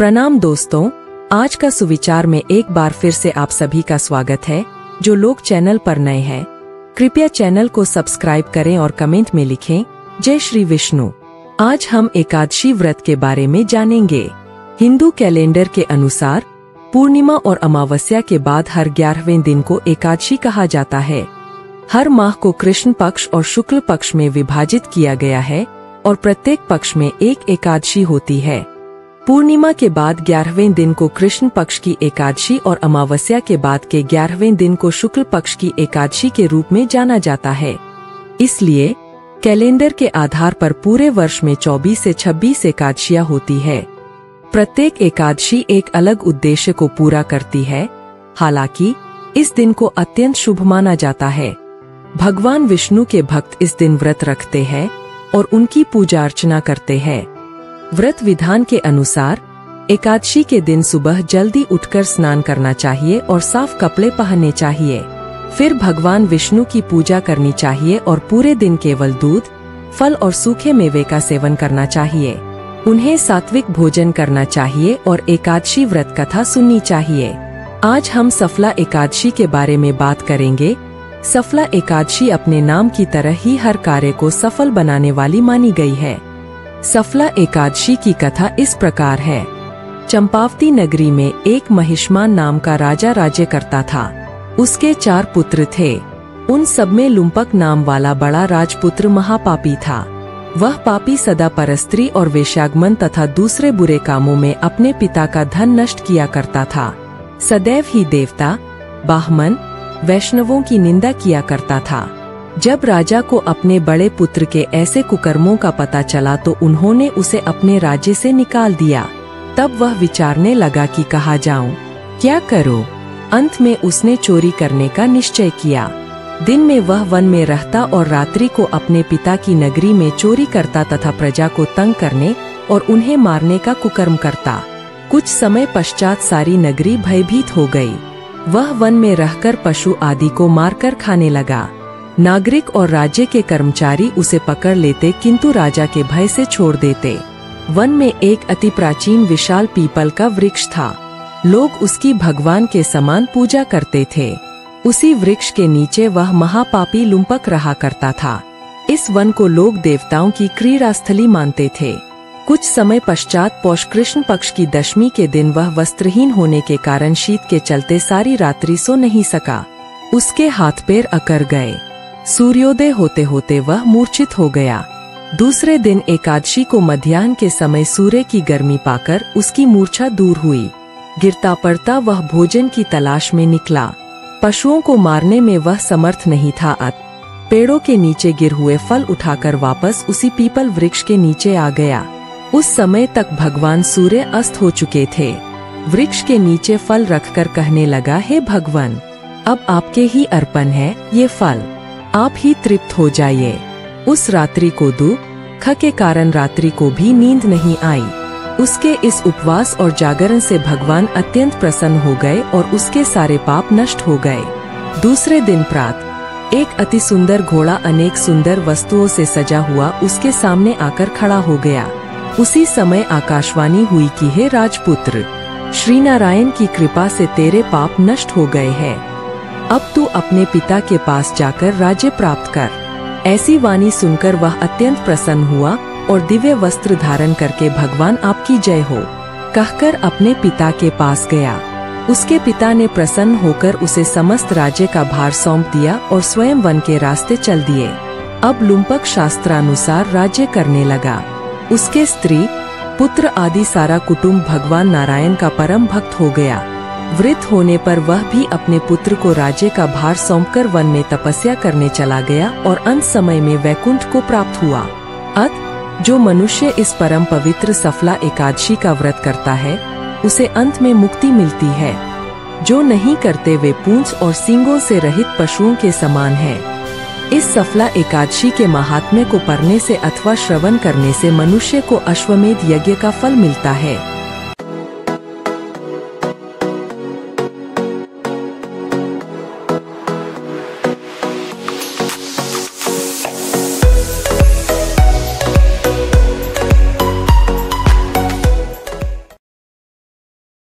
प्रणाम दोस्तों, आज का सुविचार में एक बार फिर से आप सभी का स्वागत है, जो लोग चैनल पर नए हैं। कृपया चैनल को सब्सक्राइब करें और कमेंट में लिखें, जय श्री विष्णु। आज हम एकादशी व्रत के बारे में जानेंगे। हिंदू कैलेंडर के अनुसार, पूर्णिमा और अमावस्या के बाद हर ग्यारहवें दिन को एकादशी कहा जाता है। हर माह को कृष्ण पक्ष और शुक्ल पक्ष में विभाजित किया गया है और प्रत्येक पक्ष में एक एकादशी होती है। पूर्णिमा के बाद ग्यारहवें दिन को कृष्ण पक्ष की एकादशी और अमावस्या के बाद के ग्यारहवें दिन को शुक्ल पक्ष की एकादशी के रूप में जाना जाता है। इसलिए, कैलेंडर के आधार पर पूरे वर्ष में 24 से 26 एकादशियाँ होती है। प्रत्येक एकादशी एक अलग उद्देश्य को पूरा करती है। हालाँकि, इस दिन को अत्यंत शुभ माना जाता है। भगवान विष्णु के भक्त इस दिन व्रत रखते हैं और उनकी पूजा अर्चना करते हैं। व्रत विधान के अनुसार, एकादशी के दिन सुबह जल्दी उठकर स्नान करना चाहिए और साफ़ कपड़े पहनने चाहिए। फिर भगवान विष्णु की पूजा करनी चाहिए और पूरे दिन केवल दूध, फल और सूखे मेवे का सेवन करना चाहिए। उन्हें सात्विक भोजन करना चाहिए और एकादशी व्रत कथा सुननी चाहिए। आज हम सफला एकादशी के बारे में बात करेंगे। सफला एकादशी अपने नाम की तरह ही हर कार्य को सफल बनाने वाली मानी गई है। सफला एकादशी की कथा इस प्रकार है। चंपावती नगरी में एक महिष्मान नाम का राजा राज्य करता था। उसके चार पुत्र थे। उन सब में लुम्पक नाम वाला बड़ा राजपुत्र महापापी था। वह पापी सदा परस्त्री और वेशागमन तथा दूसरे बुरे कामों में अपने पिता का धन नष्ट किया करता था। सदैव ही देवता, बाहमन, वैष्णवों की निंदा किया करता था। जब राजा को अपने बड़े पुत्र के ऐसे कुकर्मों का पता चला तो उन्होंने उसे अपने राज्य से निकाल दिया। तब वह विचारने लगा कि कहा जाऊँ, क्या करो? अंत में उसने चोरी करने का निश्चय किया। दिन में वह वन में रहता और रात्रि को अपने पिता की नगरी में चोरी करता तथा प्रजा को तंग करने और उन्हें मारने का कुकर्म करता। कुछ समय पश्चात सारी नगरी भयभीत हो गई। वह वन में रहकर पशु आदि को मारकर खाने लगा। नागरिक और राज्य के कर्मचारी उसे पकड़ लेते, किंतु राजा के भय से छोड़ देते। वन में एक अति प्राचीन विशाल पीपल का वृक्ष था। लोग उसकी भगवान के समान पूजा करते थे। उसी वृक्ष के नीचे वह महापापी लुम्पक रहा करता था। इस वन को लोग देवताओं की क्रीड़ा स्थली मानते थे। कुछ समय पश्चात पौष कृष्ण पक्ष की दशमी के दिन वह वस्त्रहीन होने के कारण शीत के चलते सारी रात्रि सो नहीं सका। उसके हाथ पैर अकर गए। सूर्योदय होते होते वह मूर्छित हो गया। दूसरे दिन एकादशी को मध्यान्ह के समय सूर्य की गर्मी पाकर उसकी मूर्छा दूर हुई। गिरता पड़ता वह भोजन की तलाश में निकला। पशुओं को मारने में वह समर्थ नहीं था अत। पेड़ों के नीचे गिर हुए फल उठाकर वापस उसी पीपल वृक्ष के नीचे आ गया। उस समय तक भगवान सूर्य अस्त हो चुके थे। वृक्ष के नीचे फल रखकर कहने लगा, हे भगवान, अब आपके ही अर्पण है, ये फल। आप ही तृप्त हो जाइए। उस रात्रि को दुख के कारण रात्रि को भी नींद नहीं आई। उसके इस उपवास और जागरण से भगवान अत्यंत प्रसन्न हो गए और उसके सारे पाप नष्ट हो गए। दूसरे दिन प्रात, एक अति सुंदर घोड़ा अनेक सुंदर वस्तुओं से सजा हुआ उसके सामने आकर खड़ा हो गया। उसी समय आकाशवाणी हुई कि हे राजपुत्र श्री नारायण की कृपा से तेरे पाप नष्ट हो गए हैं। अब तू अपने पिता के पास जाकर राज्य प्राप्त कर। ऐसी वाणी सुनकर वह अत्यंत प्रसन्न हुआ और दिव्य वस्त्र धारण करके भगवान आपकी जय हो, कहकर अपने पिता के पास गया। उसके पिता ने प्रसन्न होकर उसे समस्त राज्य का भार सौंप दिया और स्वयं वन के रास्ते चल दिए। अब लुम्पक शास्त्रानुसार राज्य करने लगा। उसके स्त्री, पुत्र आदि सारा कुटुंब भगवान नारायण का परम भक्त हो गया। वृद्ध होने पर वह भी अपने पुत्र को राज्य का भार सौंपकर वन में तपस्या करने चला गया और अंत समय में वैकुंठ को प्राप्त हुआ। अत, जो मनुष्य इस परम पवित्र सफला एकादशी का व्रत करता है, उसे अंत में मुक्ति मिलती है। जो नहीं करते वे पूंछ और सींगों से रहित पशुओं के समान है। इस सफला एकादशी के महात्म्य को पढ़ने से अथवा श्रवण करने से मनुष्य को अश्वमेध यज्ञ का फल मिलता है।